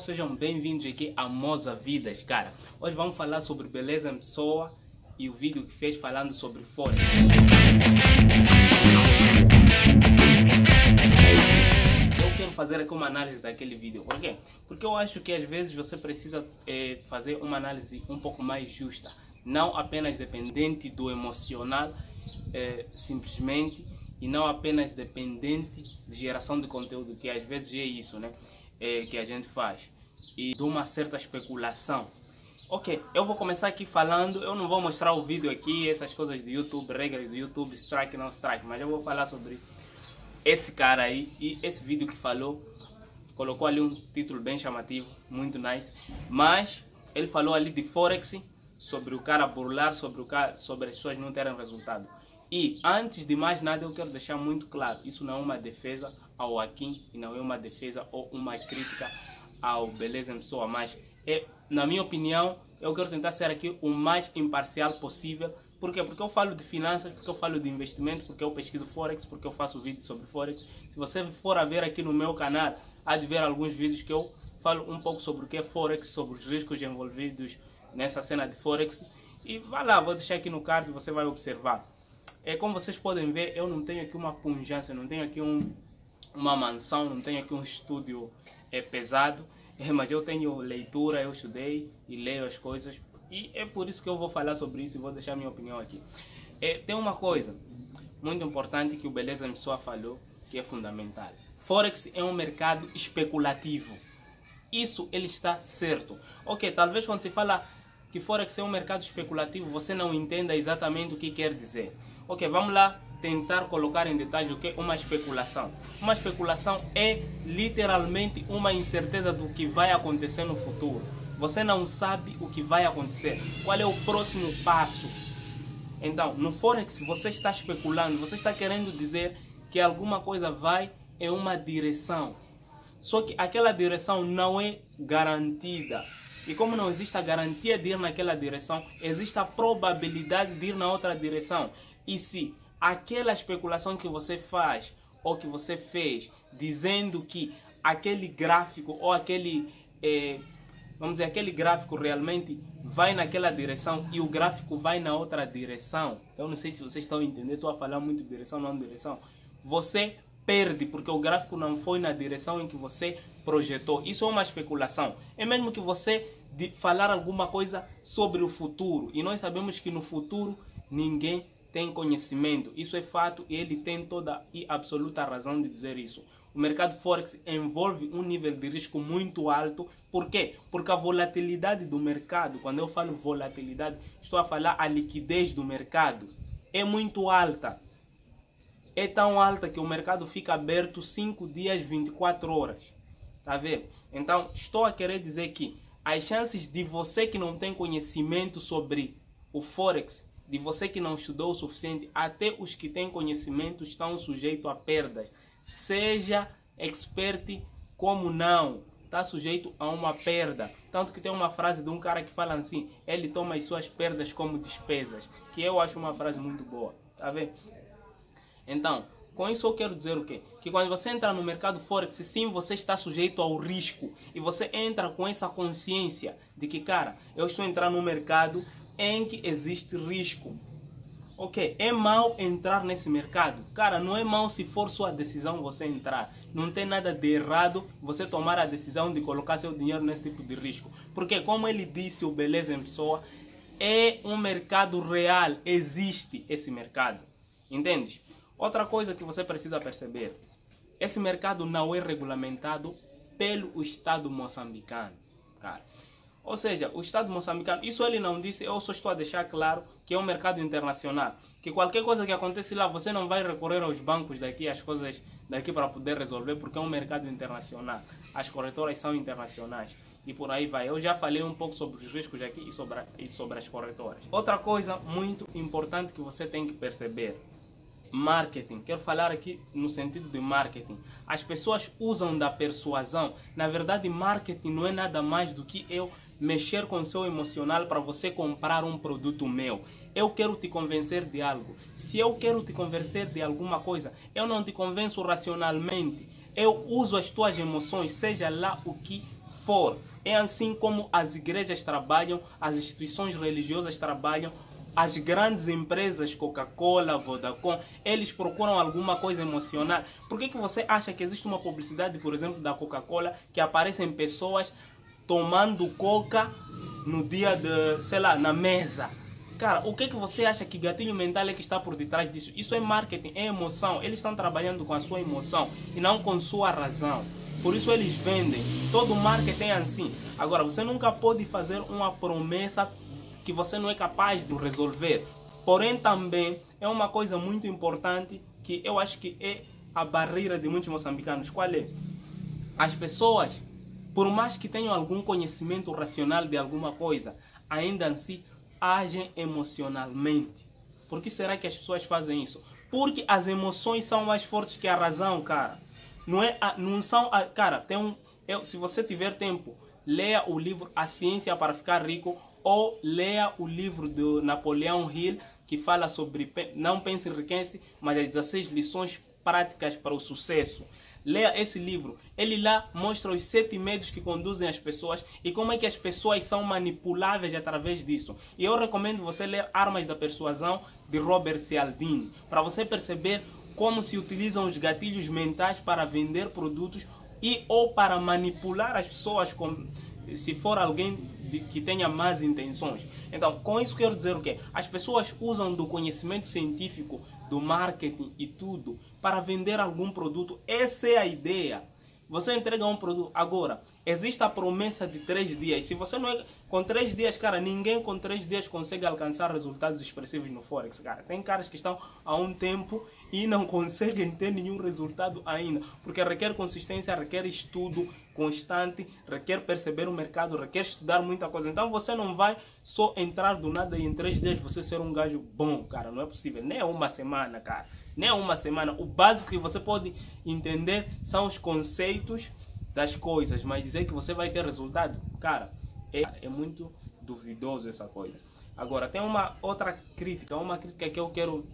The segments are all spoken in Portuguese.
Sejam bem-vindos aqui a Moza Vidas, cara. Hoje vamos falar sobre beleza em pessoa e o vídeo que fez falando sobre Forex. Eu quero fazer aqui uma análise daquele vídeo. Por quê? Porque eu acho que às vezes você precisa é, fazer uma análise um pouco mais justa, não apenas dependente do emocional, é, simplesmente, e não apenas dependente de geração de conteúdo, que às vezes é isso, né? É, que a gente faz e de uma certa especulação. Ok, eu vou começar aqui falando, eu não vou mostrar o vídeo aqui, essas coisas do YouTube, regras do YouTube, strike não strike, mas eu vou falar sobre esse cara aí e esse vídeo que falou, colocou ali um título bem chamativo, muito nice, mas ele falou ali de Forex, sobre o cara burlar, sobre, o cara, sobre as pessoas não terem resultado. E antes de mais nada, eu quero deixar muito claro: isso não é uma defesa ao Akin e não é uma defesa ou uma crítica ao Beleza em Pessoa, mas é, na minha opinião, eu quero tentar ser aqui o mais imparcial possível. Por quê? Porque eu falo de finanças, porque eu falo de investimento, porque eu pesquiso Forex, porque eu faço vídeos sobre Forex. Se você for a ver aqui no meu canal, há de ver alguns vídeos que eu falo um pouco sobre o que é Forex, sobre os riscos envolvidos nessa cena de Forex. E vá lá, vou deixar aqui no card, você vai observar. É, como vocês podem ver, eu não tenho aqui uma punjância, não tenho aqui um, uma mansão, não tenho aqui um estúdio é, pesado, é, mas eu tenho leitura, eu estudei e leio as coisas e é por isso que eu vou falar sobre isso e vou deixar minha opinião aqui. É, tem uma coisa muito importante que o Beleza Pessoa falou que é fundamental. Forex é um mercado especulativo. Isso ele está certo. Ok, talvez quando se fala que Forex é um mercado especulativo, você não entenda exatamente o que quer dizer. Ok, vamos lá tentar colocar em detalhe o que é uma especulação. Uma especulação é literalmente uma incerteza do que vai acontecer no futuro. Você não sabe o que vai acontecer, qual é o próximo passo. Então, no Forex você está especulando, você está querendo dizer que alguma coisa vai em uma direção. Só que aquela direção não é garantida. E como não existe a garantia de ir naquela direção, existe a probabilidade de ir na outra direção. E se aquela especulação que você faz ou que você fez, dizendo que aquele gráfico ou aquele, eh, vamos dizer, aquele gráfico realmente vai naquela direção e o gráfico vai na outra direção. Eu não sei se vocês estão entendendo, estou a falar muito de direção, não direção. Você perde porque o gráfico não foi na direção em que você projetou. Isso é uma especulação. É mesmo que você falar alguma coisa sobre o futuro. E nós sabemos que no futuro ninguém tem conhecimento. Isso é fato e ele tem toda e absoluta razão de dizer isso. O mercado Forex envolve um nível de risco muito alto. Por quê? Porque a volatilidade do mercado, quando eu falo volatilidade, estou a falar a liquidez do mercado, é muito alta. É tão alta que o mercado fica aberto 5 dias, 24 horas. Tá vendo? Então, estou a querer dizer que as chances de você que não tem conhecimento sobre o Forex de você que não estudou o suficiente, até os que têm conhecimento estão sujeitos a perdas. Seja expert como não, está sujeito a uma perda. Tanto que tem uma frase de um cara que fala assim: ele toma as suas perdas como despesas, que eu acho uma frase muito boa. Tá vendo? Então, com isso eu quero dizer o quê? Que quando você entra no mercado Forex, sim, você está sujeito ao risco. E você entra com essa consciência de que, cara, eu estou entrando no mercado em que existe risco. Ok, é mal entrar nesse mercado? Cara, não é mal se for sua decisão você entrar. Não tem nada de errado você tomar a decisão de colocar seu dinheiro nesse tipo de risco. Porque, como ele disse, o Beleza em Pessoa, é um mercado real. Existe esse mercado. Entende? Outra coisa que você precisa perceber: esse mercado não é regulamentado pelo Estado moçambicano. Cara. Ou seja, o Estado moçambicano, isso ele não disse, eu só estou a deixar claro que é um mercado internacional. Que qualquer coisa que acontece lá, você não vai recorrer aos bancos daqui, as coisas daqui para poder resolver, porque é um mercado internacional. As corretoras são internacionais. E por aí vai. Eu já falei um pouco sobre os riscos aqui e sobre, e sobre as corretoras. Outra coisa muito importante que você tem que perceber marketing. Quero falar aqui no sentido de marketing. As pessoas usam da persuasão. Na verdade, marketing não é nada mais do que eu mexer com seu emocional para você comprar um produto meu. Eu quero te convencer de algo. Se eu quero te convencer de alguma coisa, eu não te convenço racionalmente. Eu uso as tuas emoções, seja lá o que for. É assim como as igrejas trabalham, as instituições religiosas trabalham, as grandes empresas, Coca-Cola, Vodacom, eles procuram alguma coisa emocional. Por que, que você acha que existe uma publicidade, por exemplo, da Coca-Cola, que aparecem pessoas tomando coca no dia de, sei lá, na mesa? Cara, o que, que você acha que gatilho mental é que está por detrás disso? Isso é marketing, é emoção. Eles estão trabalhando com a sua emoção e não com sua razão. Por isso eles vendem. Todo marketing é assim. Agora, você nunca pode fazer uma promessa que você não é capaz de resolver. Porém, também é uma coisa muito importante que eu acho que é a barreira de muitos moçambicanos. Qual é? As pessoas, por mais que tenham algum conhecimento racional de alguma coisa, ainda assim agem emocionalmente. Por que será que as pessoas fazem isso? Porque as emoções são mais fortes que a razão, cara. Não é, não são, cara, tem um, eu, se você tiver tempo, leia o livro A Ciência para Ficar Rico ou leia o livro do Napoleão Hill que fala sobre não pense enriquece, mas as 16 lições práticas para o sucesso. Leia esse livro. Ele lá mostra os sete medos que conduzem as pessoas e como é que as pessoas são manipuláveis através disso. E eu recomendo você ler Armas da Persuasão de Robert Cialdini para você perceber como se utilizam os gatilhos mentais para vender produtos e ou para manipular as pessoas se for alguém de, que tenha más intenções. Então, com isso quero dizer o quê? As pessoas usam do conhecimento científico, do marketing e tudo para vender algum produto. Essa é a ideia. Você entrega um produto. Agora, existe a promessa de três dias. Se você não. Com três dias, cara, ninguém com três dias consegue alcançar resultados expressivos no Forex, cara. Tem caras que estão há um tempo e não conseguem ter nenhum resultado ainda. Porque requer consistência, requer estudo constante, requer perceber o mercado, requer estudar muita coisa. Então você não vai só entrar do nada e em três dias você ser um gajo bom, cara. Não é possível. Nem é uma semana, cara nem uma semana. O básico que você pode entender são os conceitos das coisas, mas dizer que você vai ter resultado, cara, é, é muito duvidoso essa coisa. Agora, tem uma outra crítica, uma crítica que eu quero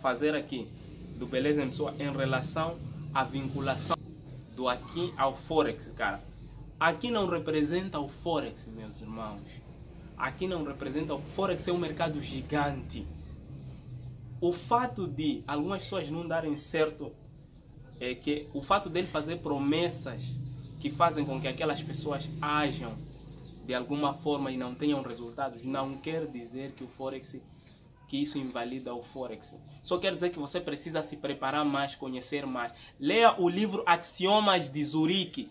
fazer aqui do Beleza em Pessoa em relação à vinculação do aqui ao Forex, cara. Aqui não representa o Forex, meus irmãos. Aqui não representa o Forex, é um mercado gigante o fato de algumas pessoas não darem certo é que o fato dele fazer promessas que fazem com que aquelas pessoas ajam de alguma forma e não tenham resultados não quer dizer que o forex que isso invalida o forex. Só quer dizer que você precisa se preparar mais, conhecer mais. Leia o livro Axiomas de Zurique.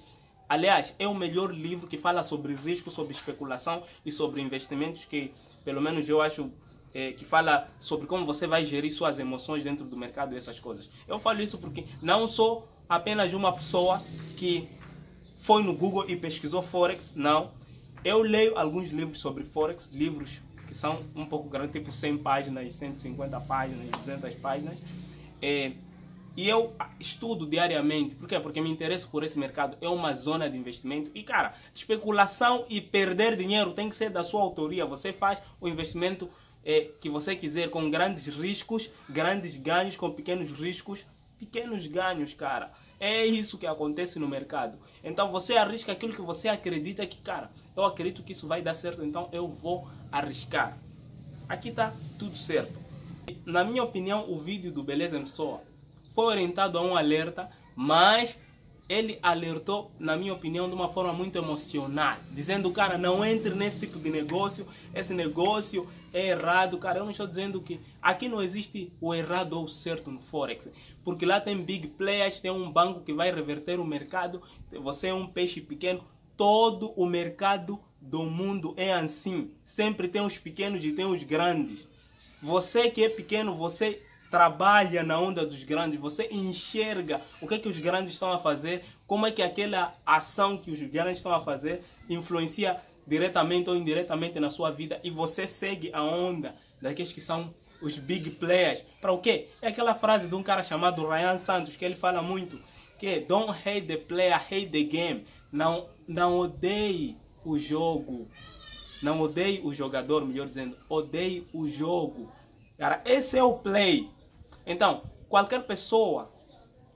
Aliás, é o melhor livro que fala sobre risco, sobre especulação e sobre investimentos que, pelo menos eu acho é, que fala sobre como você vai gerir suas emoções dentro do mercado e essas coisas. Eu falo isso porque não sou apenas uma pessoa que foi no Google e pesquisou Forex, não. Eu leio alguns livros sobre Forex, livros que são um pouco grandes, tipo 100 páginas, 150 páginas, 200 páginas. É, e eu estudo diariamente. Por quê? Porque me interesso por esse mercado. É uma zona de investimento. E, cara, especulação e perder dinheiro tem que ser da sua autoria. Você faz o investimento é, que você quiser com grandes riscos, grandes ganhos, com pequenos riscos, pequenos ganhos, cara. É isso que acontece no mercado. Então você arrisca aquilo que você acredita que, cara, eu acredito que isso vai dar certo, então eu vou arriscar. Aqui tá tudo certo. Na minha opinião, o vídeo do Beleza em Pessoa foi orientado a um alerta, mas ele alertou, na minha opinião, de uma forma muito emocional, dizendo, cara, não entre nesse tipo de negócio, esse negócio é errado, cara. Eu não estou dizendo que aqui não existe o errado ou o certo no Forex, porque lá tem big players, tem um banco que vai reverter o mercado, você é um peixe pequeno, todo o mercado do mundo é assim, sempre tem os pequenos e tem os grandes. Você que é pequeno, você trabalha na onda dos grandes, você enxerga o que é que os grandes estão a fazer, como é que aquela ação que os grandes estão a fazer influencia diretamente ou indiretamente na sua vida e você segue a onda daqueles que são os big players. Para o quê? É aquela frase de um cara chamado Ryan Santos que ele fala muito, que don't hate the player, hate the game. Não, não odeie o jogo. Não odeie o jogador, melhor dizendo, odeie o jogo. Cara, esse é o play. Então, qualquer pessoa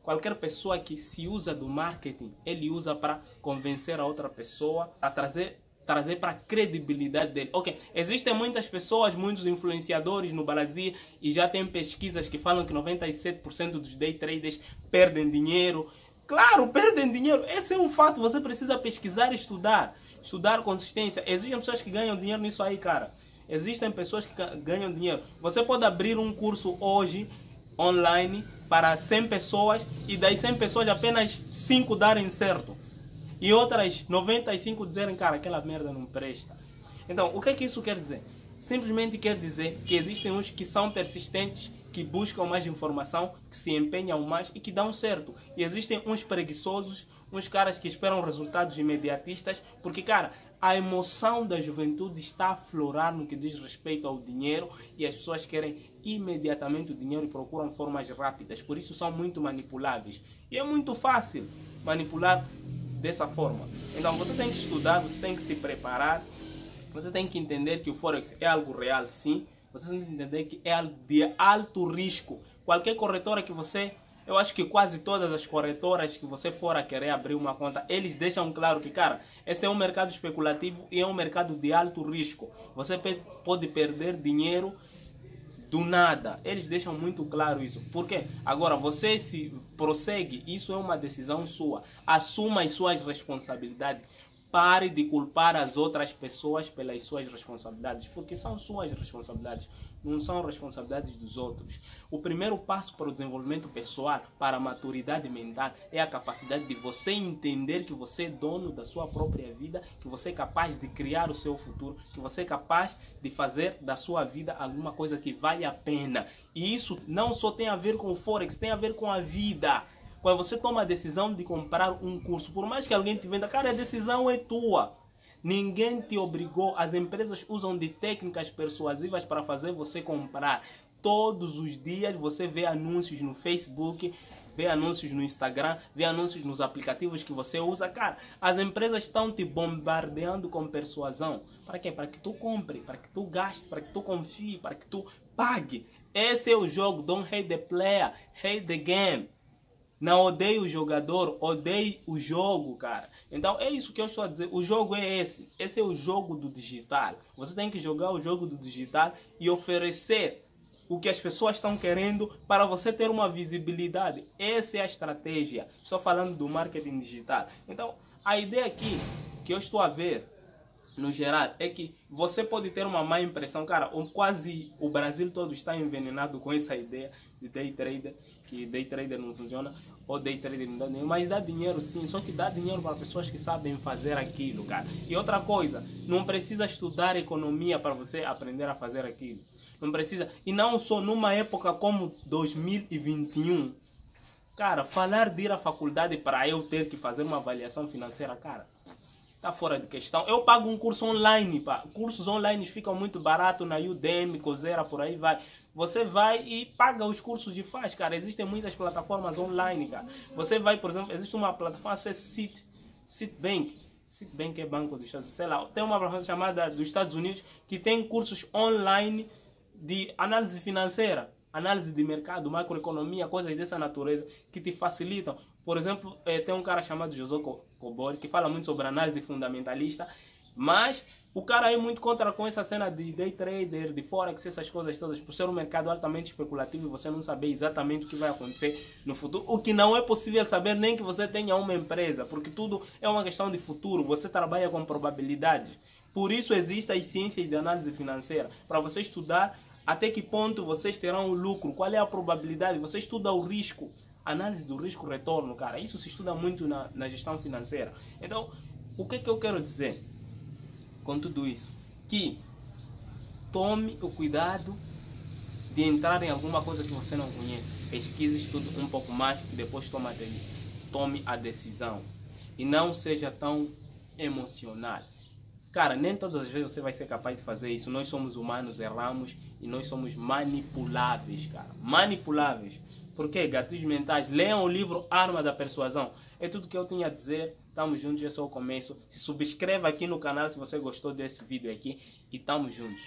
qualquer pessoa que se usa do marketing, ele usa para convencer a outra pessoa a trazer trazer para a credibilidade dele. Ok, existem muitas pessoas, muitos influenciadores no Brasil e já tem pesquisas que falam que 97% dos day traders perdem dinheiro. Claro, perdem dinheiro. Esse é um fato. Você precisa pesquisar e estudar. Estudar consistência. Existem pessoas que ganham dinheiro nisso aí, cara. Existem pessoas que ganham dinheiro. Você pode abrir um curso hoje online para 100 pessoas e das 100 pessoas apenas 5 darem certo. E outras 95 dizerem, cara, aquela merda não presta. Então, o que é que isso quer dizer? Simplesmente quer dizer que existem uns que são persistentes, que buscam mais informação, que se empenham mais e que dão certo. E existem uns preguiçosos, uns caras que esperam resultados imediatistas, porque, cara, a emoção da juventude está a florar no que diz respeito ao dinheiro e as pessoas querem imediatamente o dinheiro e procuram formas rápidas. Por isso são muito manipuláveis. E é muito fácil manipular dessa forma. Então você tem que estudar, você tem que se preparar, você tem que entender que o Forex é algo real, sim. Você tem que entender que é de alto risco. Qualquer corretora que você eu acho que quase todas as corretoras que você for a querer abrir uma conta, eles deixam claro que, cara, esse é um mercado especulativo e é um mercado de alto risco. Você pode perder dinheiro do nada. Eles deixam muito claro isso. Por quê? Agora, você se prossegue, isso é uma decisão sua. Assuma as suas responsabilidades. Pare de culpar as outras pessoas pelas suas responsabilidades, porque são suas responsabilidades, não são responsabilidades dos outros. O primeiro passo para o desenvolvimento pessoal, para a maturidade mental, é a capacidade de você entender que você é dono da sua própria vida, que você é capaz de criar o seu futuro, que você é capaz de fazer da sua vida alguma coisa que vale a pena. E isso não só tem a ver com o Forex, tem a ver com a vida. Quando você toma a decisão de comprar um curso, por mais que alguém te venda, cara, a decisão é tua. Ninguém te obrigou. As empresas usam de técnicas persuasivas para fazer você comprar. Todos os dias você vê anúncios no Facebook, vê anúncios no Instagram, vê anúncios nos aplicativos que você usa. Cara, as empresas estão te bombardeando com persuasão. Para quê? Para que tu compre, para que tu gaste, para que tu confie, para que tu pague. Esse é o jogo. Don't hate the player, hate the game. Não odeie o jogador, odeie o jogo, cara. Então é isso que eu estou a dizer. O jogo é esse. Esse é o jogo do digital. Você tem que jogar o jogo do digital e oferecer o que as pessoas estão querendo para você ter uma visibilidade. Essa é a estratégia. Estou falando do marketing digital. Então, a ideia aqui que eu estou a ver no geral, é que você pode ter uma má impressão. Cara, quase o Brasil todo está envenenado com essa ideia de day trader, que day trader não funciona, ou day trader não dá dinheiro. Mas dá dinheiro sim, só que dá dinheiro para pessoas que sabem fazer aquilo, cara. E outra coisa, não precisa estudar economia para você aprender a fazer aquilo. Não precisa. E não só numa época como 2021. Cara, falar de ir à faculdade para eu ter que fazer uma avaliação financeira, cara Está fora de questão. Eu pago um curso online, pá. Cursos online ficam muito barato na Udemy, Coursera, por aí vai. Você vai e paga os cursos de faz, cara. Existem muitas plataformas online, cara. Você vai, por exemplo, existe uma plataforma, é Cit, Citbank. Citbank é banco dos Estados Unidos, sei lá. Tem uma plataforma chamada dos Estados Unidos que tem cursos online de análise financeira, análise de mercado, macroeconomia, coisas dessa natureza que te facilitam. Por exemplo, eh, tem um cara chamado José Cobori que fala muito sobre análise fundamentalista, mas o cara é muito contra com essa cena de day trader, de forex, essas coisas todas, por ser um mercado altamente especulativo e você não saber exatamente o que vai acontecer no futuro. O que não é possível saber nem que você tenha uma empresa, porque tudo é uma questão de futuro, você trabalha com probabilidades. Por isso existem as ciências de análise financeira, para você estudar até que ponto vocês terão o lucro, qual é a probabilidade, você estuda o risco, análise do risco-retorno, cara. Isso se estuda muito na, na gestão financeira. Então, o que, que eu quero dizer com tudo isso? Que tome o cuidado de entrar em alguma coisa que você não conhece. Pesquise, estude um pouco mais e depois tome, tome a decisão. E não seja tão emocional. Cara, nem todas as vezes você vai ser capaz de fazer isso. Nós somos humanos, erramos e nós somos manipuláveis, cara. Manipuláveis. Porque gatilhos mentais, leiam o livro Arma da Persuasão. É tudo que eu tinha a dizer. Tamo juntos, é o começo. Se subscreva aqui no canal se você gostou desse vídeo aqui. E tamo juntos.